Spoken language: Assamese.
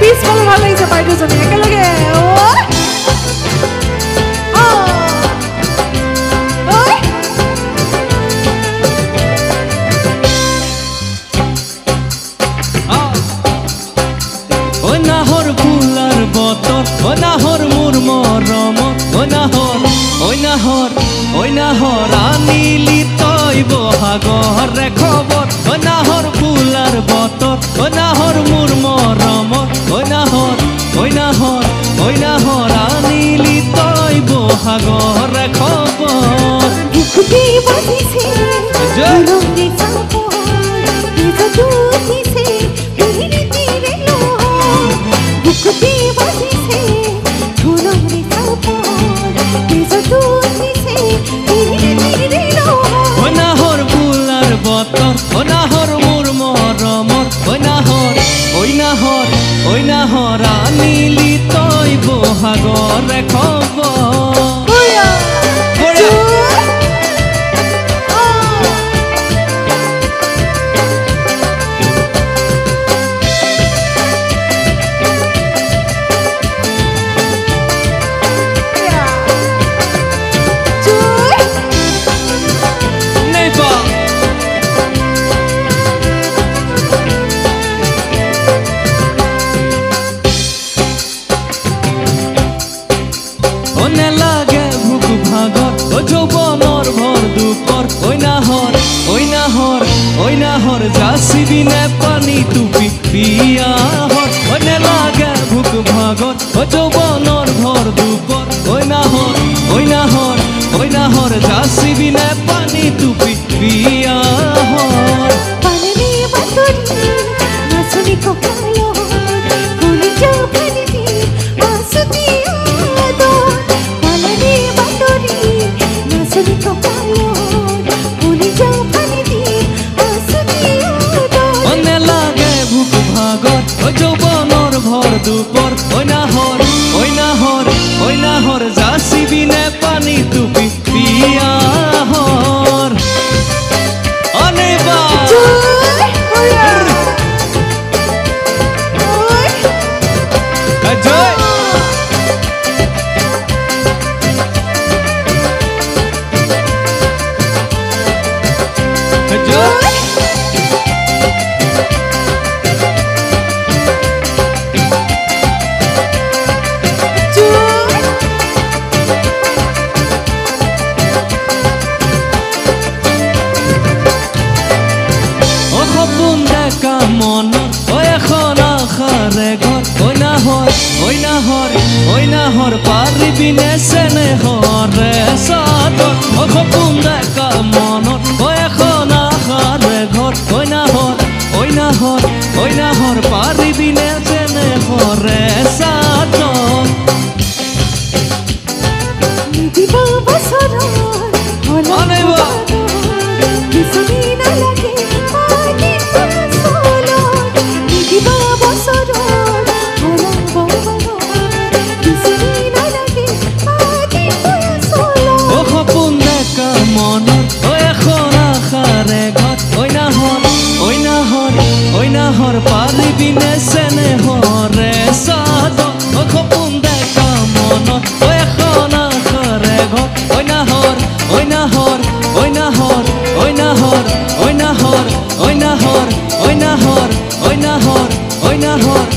পিস ভালো ভালো লাগছে পার্টির জন্য একে লাগে ও আগর রে খবর কইনাহর ফুলার বতর কইনাহর মোর মরমর আনিলি তই বহাগর রে খবর ओइ नहर जासी बिने पानी तू पिपिया हर ओइ ने लागे भूख भगत ओ जौवनर भर दुपर ओइ नहर ओइ नहर ओइ नहर जासी बिने पानी तू पिपिया हर to be hor parri binesen hor sato Ojo punta kamo roda